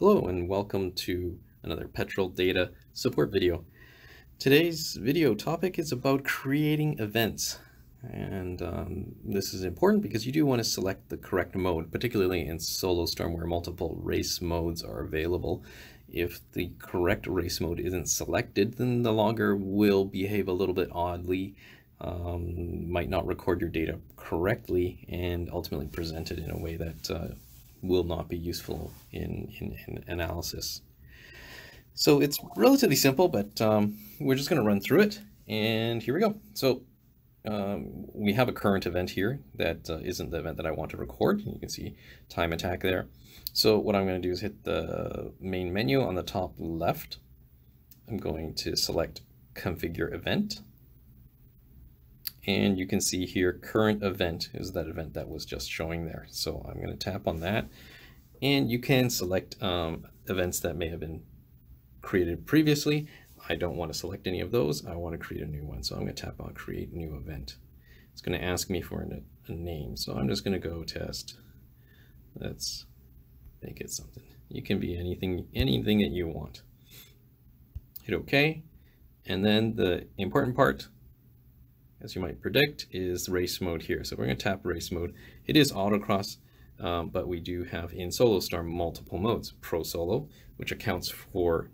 Hello and welcome to another Petrel Data support video. Today's video topic is about creating events. And um, this is important because you do want to select the correct mode, particularly in SoloStorm where multiple race modes are available. If the correct race mode isn't selected, then the logger will behave a little bit oddly, um, might not record your data correctly, and ultimately present it in a way that uh, will not be useful in, in, in analysis. So it's relatively simple, but um, we're just going to run through it. And here we go. So um, we have a current event here that uh, not the event that I want to record. You can see time attack there. So what I'm going to do is hit the main menu on the top left. I'm going to select configure event. And you can see here, current event is that event that was just showing there. So I'm going to tap on that. And you can select um, events that may have been created previously. I don't want to select any of those. I want to create a new one. So I'm going to tap on create new event. It's going to ask me for a, a name. So I'm just going to go test. Let's make it something. You can be anything, anything that you want. Hit OK. And then the important part as you might predict, is race mode here. So we're going to tap race mode. It is autocross, um, but we do have in SoloStorm multiple modes. Pro Solo, which accounts for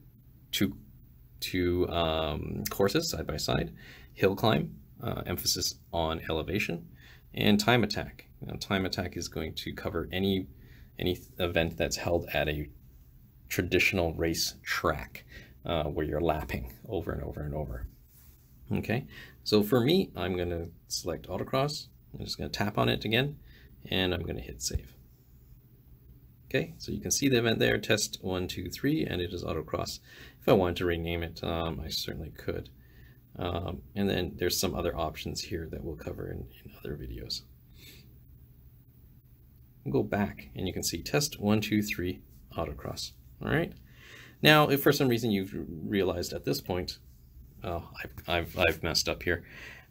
two, two um, courses side by side. Hill climb, uh, emphasis on elevation, and time attack. Now, time attack is going to cover any any event that's held at a traditional race track uh, where you're lapping over and over and over. Okay, so for me, I'm going to select autocross. I'm just going to tap on it again, and I'm going to hit save. Okay, so you can see the event there, test one, two, three, and it is autocross. If I wanted to rename it, um, I certainly could. Um, and then there's some other options here that we'll cover in, in other videos. We'll go back and you can see test one, two, three, autocross. All right. Now, if for some reason you've realized at this point oh, I've, I've, I've messed up here.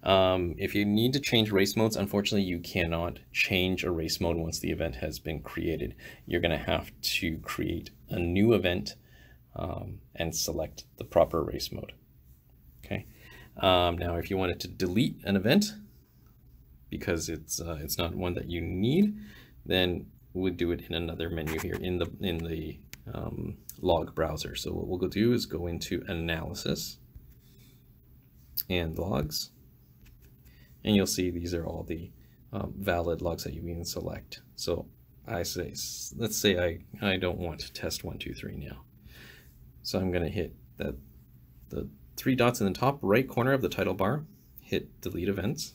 Um, if you need to change race modes, unfortunately, you cannot change a race mode once the event has been created. You're going to have to create a new event um, and select the proper race mode. Okay. Um, now, if you wanted to delete an event because it's uh, it's not one that you need, then we'll do it in another menu here in the in the um, log browser. So what we'll go do is go into analysis and logs. And you'll see these are all the um, valid logs that you can select. So I say, let's say I, I don't want to test one, two, three now. So I'm going to hit that the three dots in the top right corner of the title bar, hit delete events.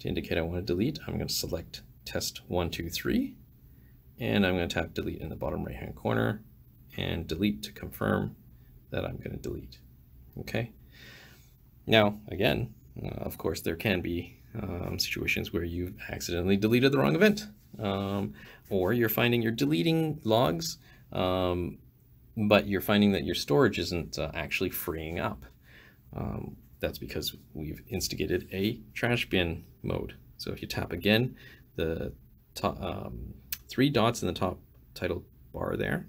To indicate I want to delete, I'm going to select test one, two, three, and I'm going to tap delete in the bottom right hand corner and delete to confirm that I'm going to delete. Okay. Now, again, uh, of course, there can be um, situations where you've accidentally deleted the wrong event, um, or you're finding you're deleting logs, um, but you're finding that your storage isn't uh, actually freeing up. Um, that's because we've instigated a trash bin mode. So if you tap again, the top, um, three dots in the top title bar there,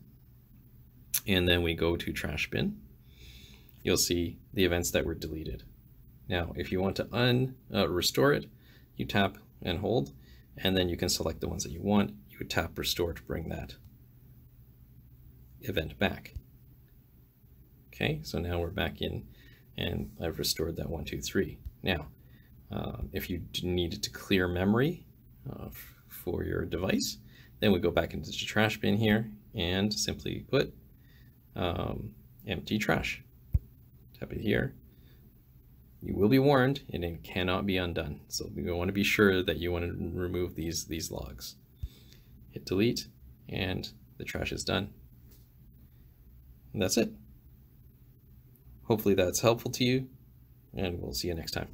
and then we go to trash bin, you'll see the events that were deleted. Now, if you want to un uh, restore it, you tap and hold, and then you can select the ones that you want. You would tap restore to bring that event back. Okay, so now we're back in and I've restored that one, two, three. Now, uh, if you needed to clear memory uh, for your device, then we go back into the trash bin here and simply put um, empty trash. Tap it here, you will be warned and it cannot be undone. So you want to be sure that you want to remove these, these logs. Hit delete and the trash is done. And that's it. Hopefully that's helpful to you and we'll see you next time.